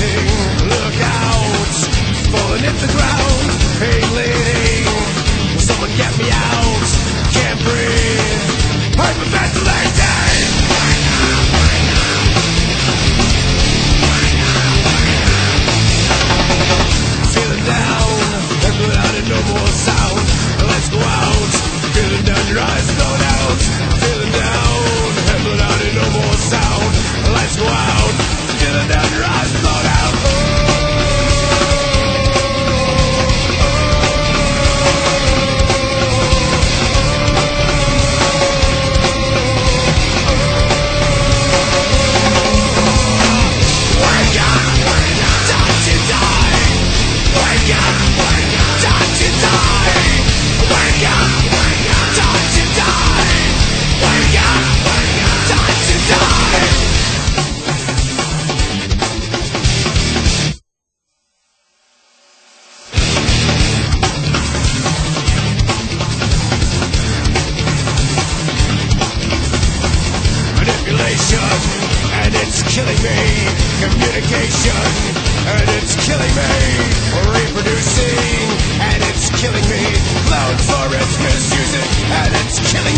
Look out, falling into the ground. Hey lady, will someone get me out? Can't breathe, hyperventilating. Feeling down, no more sound. Go out, feeling down your eyes. communication, and it's killing me. Communication, and it's killing me. Reproducing, and it's killing me. Loud forest is using, and it's killing